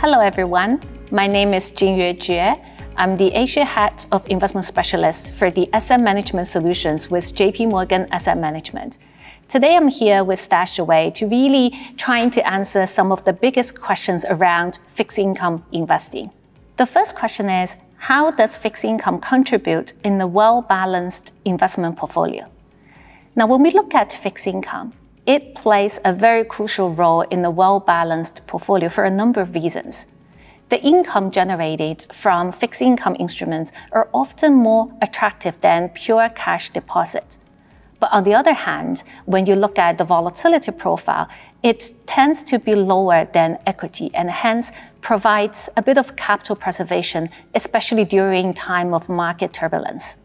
Hello, everyone. My name is Jin Yuejue. I'm the Asia Head of Investment Specialist for the Asset Management Solutions with JP Morgan Asset Management. Today, I'm here with StashAway to really trying to answer some of the biggest questions around fixed income investing. The first question is, how does fixed income contribute in a well-balanced investment portfolio? Now, when we look at fixed income, it plays a very crucial role in a well-balanced portfolio for a number of reasons. The income generated from fixed income instruments are often more attractive than pure cash deposit. But on the other hand, when you look at the volatility profile, it tends to be lower than equity and hence provides a bit of capital preservation, especially during time of market turbulence.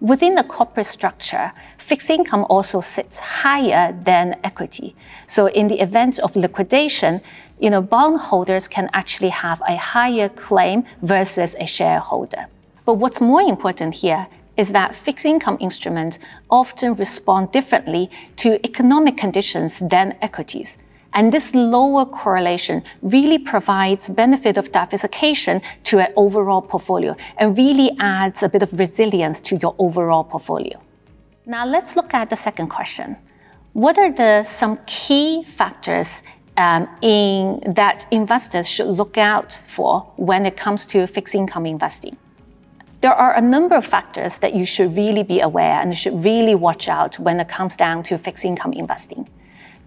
Within the corporate structure, fixed income also sits higher than equity. So in the event of liquidation, you know, bondholders can actually have a higher claim versus a shareholder. But what's more important here is that fixed income instruments often respond differently to economic conditions than equities. And this lower correlation really provides benefit of diversification to an overall portfolio and really adds a bit of resilience to your overall portfolio. Now let's look at the second question. What are the some key factors um, in that investors should look out for when it comes to fixed income investing? There are a number of factors that you should really be aware and should really watch out when it comes down to fixed income investing.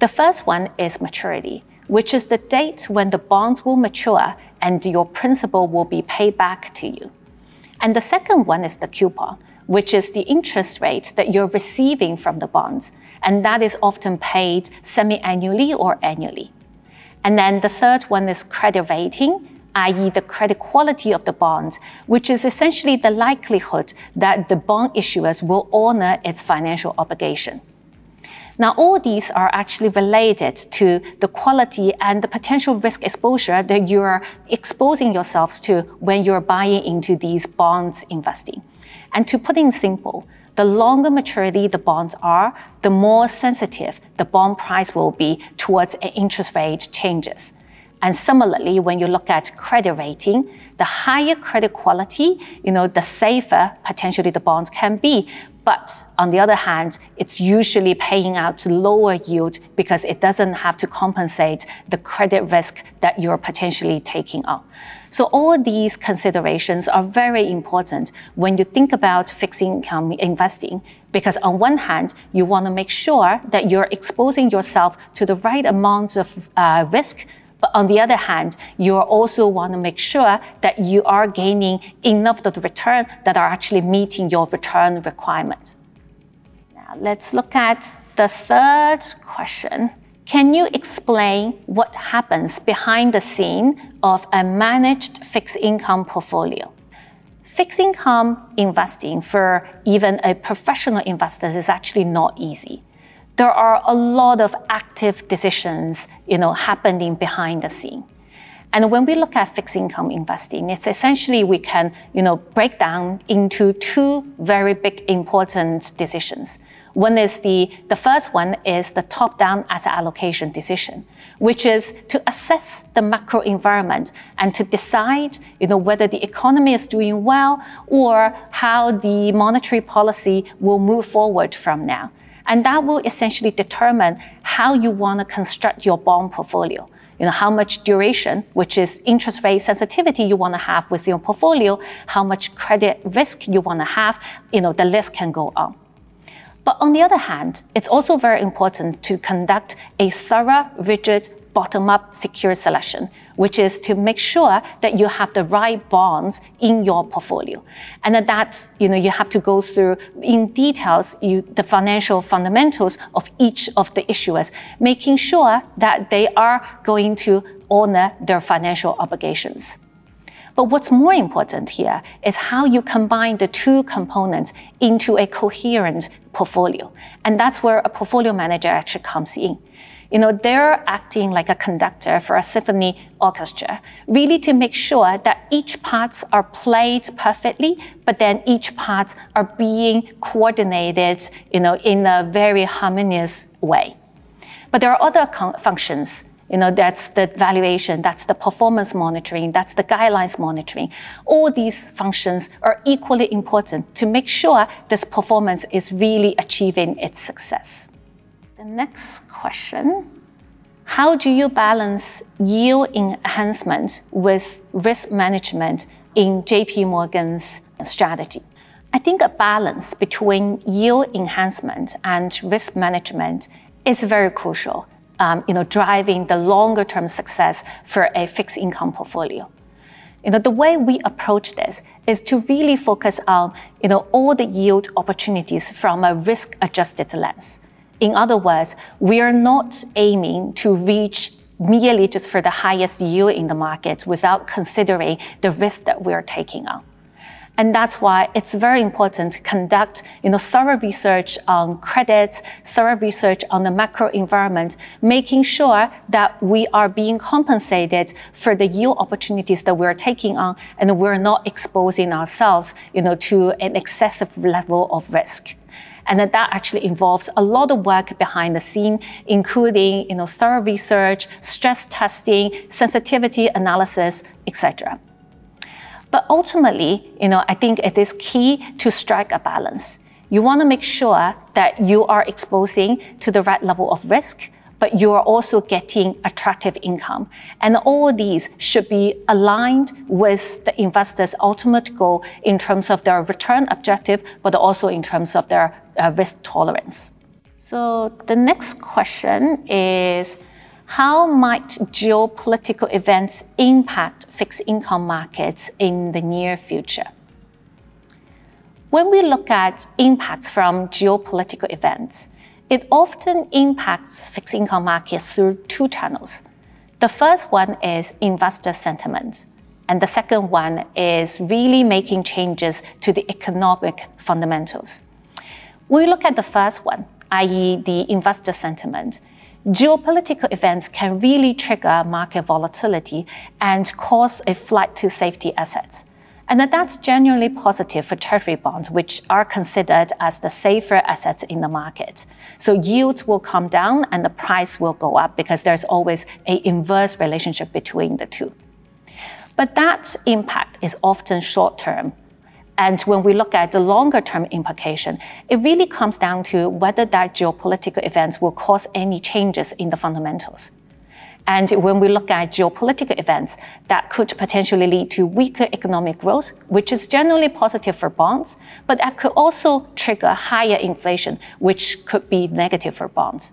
The first one is maturity, which is the date when the bonds will mature and your principal will be paid back to you. And the second one is the coupon, which is the interest rate that you're receiving from the bonds, and that is often paid semi annually or annually. And then the third one is credit rating, i.e., the credit quality of the bonds, which is essentially the likelihood that the bond issuers will honor its financial obligation. Now, all these are actually related to the quality and the potential risk exposure that you're exposing yourselves to when you're buying into these bonds investing. And to put it simple, the longer maturity the bonds are, the more sensitive the bond price will be towards interest rate changes. And similarly, when you look at credit rating, the higher credit quality, you know, the safer potentially the bonds can be. But on the other hand, it's usually paying out lower yield because it doesn't have to compensate the credit risk that you're potentially taking on. So all these considerations are very important when you think about fixed income investing because on one hand, you want to make sure that you're exposing yourself to the right amount of uh, risk but on the other hand, you also want to make sure that you are gaining enough of the return that are actually meeting your return requirement. Now let's look at the third question. Can you explain what happens behind the scene of a managed fixed income portfolio? Fixed income investing for even a professional investor is actually not easy there are a lot of active decisions, you know, happening behind the scene. And when we look at fixed income investing, it's essentially we can, you know, break down into two very big important decisions. One is the, the first one is the top-down asset allocation decision, which is to assess the macro environment and to decide, you know, whether the economy is doing well or how the monetary policy will move forward from now. And that will essentially determine how you want to construct your bond portfolio. You know, how much duration, which is interest rate sensitivity you want to have with your portfolio, how much credit risk you want to have, you know, the list can go on. But on the other hand, it's also very important to conduct a thorough, rigid bottom-up secure selection, which is to make sure that you have the right bonds in your portfolio. And that, you know, you have to go through in details you, the financial fundamentals of each of the issuers, making sure that they are going to honor their financial obligations. But what's more important here is how you combine the two components into a coherent portfolio. And that's where a portfolio manager actually comes in you know, they're acting like a conductor for a symphony orchestra, really to make sure that each parts are played perfectly, but then each parts are being coordinated, you know, in a very harmonious way. But there are other functions You know, that's the valuation, that's the performance monitoring, that's the guidelines monitoring. All these functions are equally important to make sure this performance is really achieving its success. The next question How do you balance yield enhancement with risk management in JP Morgan's strategy? I think a balance between yield enhancement and risk management is very crucial um, you know, driving the longer term success for a fixed income portfolio. You know, the way we approach this is to really focus on you know, all the yield opportunities from a risk adjusted lens. In other words, we are not aiming to reach merely just for the highest yield in the market without considering the risk that we are taking on. And that's why it's very important to conduct you know, thorough research on credit, thorough research on the macro environment, making sure that we are being compensated for the yield opportunities that we're taking on and we're not exposing ourselves you know, to an excessive level of risk. And that actually involves a lot of work behind the scene, including you know, thorough research, stress testing, sensitivity analysis, etc. But ultimately, you know, I think it is key to strike a balance. You want to make sure that you are exposing to the right level of risk, but you are also getting attractive income. And all these should be aligned with the investor's ultimate goal in terms of their return objective, but also in terms of their uh, risk tolerance. So the next question is how might geopolitical events impact fixed income markets in the near future? When we look at impacts from geopolitical events, it often impacts fixed income markets through two channels. The first one is investor sentiment, and the second one is really making changes to the economic fundamentals. We look at the first one, i.e., the investor sentiment, geopolitical events can really trigger market volatility and cause a flight to safety assets. And that's generally positive for treasury bonds, which are considered as the safer assets in the market. So yields will come down and the price will go up because there's always a inverse relationship between the two. But that impact is often short term and when we look at the longer term implication, it really comes down to whether that geopolitical events will cause any changes in the fundamentals. And when we look at geopolitical events, that could potentially lead to weaker economic growth, which is generally positive for bonds, but that could also trigger higher inflation, which could be negative for bonds.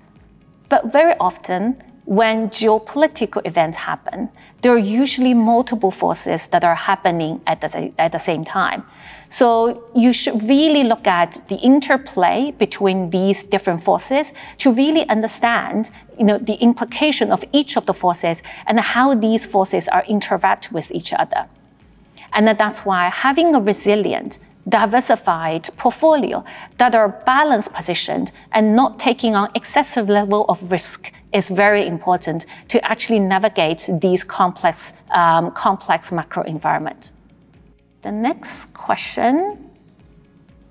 But very often, when geopolitical events happen, there are usually multiple forces that are happening at the, at the same time. So you should really look at the interplay between these different forces to really understand you know, the implication of each of the forces and how these forces are interact with each other. And that's why having a resilient diversified portfolio that are balanced positioned and not taking on excessive level of risk is very important to actually navigate these complex, um, complex macro environment. The next question,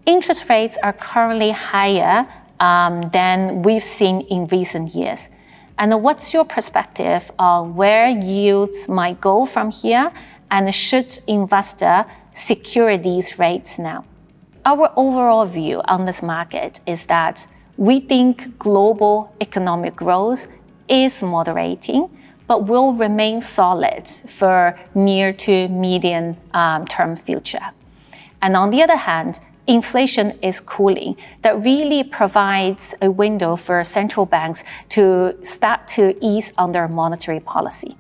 interest rates are currently higher um, than we've seen in recent years. And what's your perspective on where yields might go from here and should investor secure these rates now. Our overall view on this market is that we think global economic growth is moderating, but will remain solid for near to medium um, term future. And on the other hand, inflation is cooling. That really provides a window for central banks to start to ease on their monetary policy.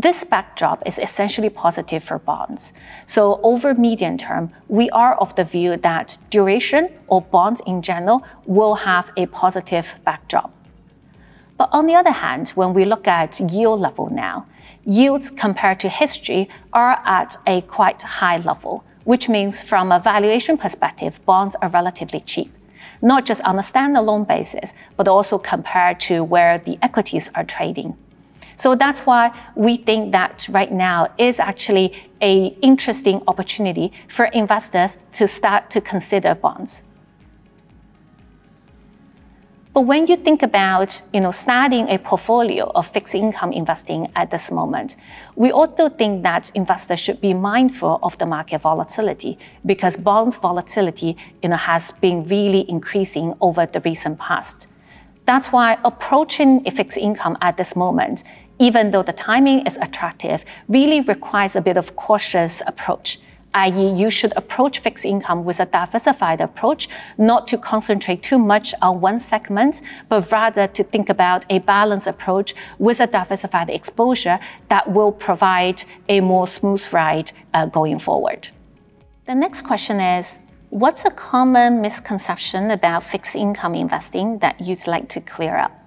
This backdrop is essentially positive for bonds. So over medium term, we are of the view that duration or bonds in general will have a positive backdrop. But on the other hand, when we look at yield level now, yields compared to history are at a quite high level, which means from a valuation perspective, bonds are relatively cheap not just on a standalone basis, but also compared to where the equities are trading. So that's why we think that right now is actually a interesting opportunity for investors to start to consider bonds. But when you think about you know, starting a portfolio of fixed income investing at this moment, we also think that investors should be mindful of the market volatility because bonds volatility you know, has been really increasing over the recent past. That's why approaching a fixed income at this moment, even though the timing is attractive, really requires a bit of cautious approach i.e., you should approach fixed income with a diversified approach, not to concentrate too much on one segment, but rather to think about a balanced approach with a diversified exposure that will provide a more smooth ride uh, going forward. The next question is What's a common misconception about fixed income investing that you'd like to clear up?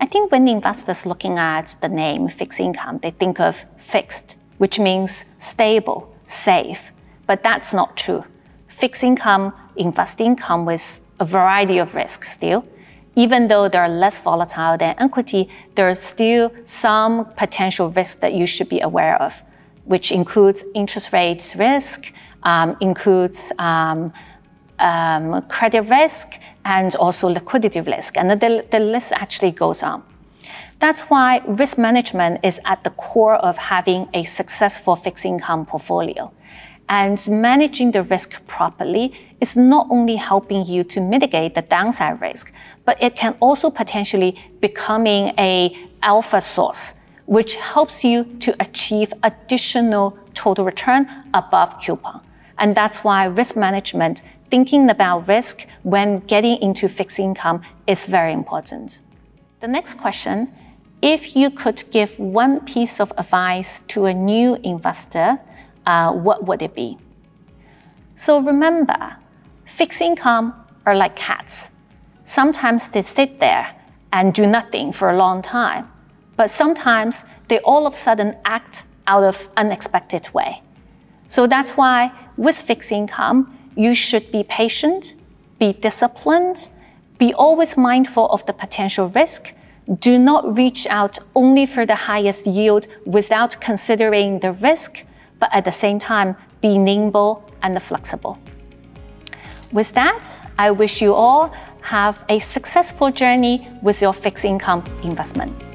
I think when investors looking at the name fixed income, they think of fixed, which means stable, safe. But that's not true. Fixed income investing come with a variety of risks still. Even though they're less volatile than equity, there's still some potential risk that you should be aware of, which includes interest rates risk, um, includes um, um, credit risk, and also liquidity risk. And the, the list actually goes on. That's why risk management is at the core of having a successful fixed income portfolio. And managing the risk properly is not only helping you to mitigate the downside risk, but it can also potentially becoming a alpha source, which helps you to achieve additional total return above coupon. And that's why risk management, thinking about risk when getting into fixed income is very important. The next question if you could give one piece of advice to a new investor, uh, what would it be? So remember, fixed income are like cats. Sometimes they sit there and do nothing for a long time, but sometimes they all of a sudden act out of unexpected way. So that's why with fixed income, you should be patient, be disciplined, be always mindful of the potential risk, do not reach out only for the highest yield without considering the risk, but at the same time, be nimble and flexible. With that, I wish you all have a successful journey with your fixed income investment.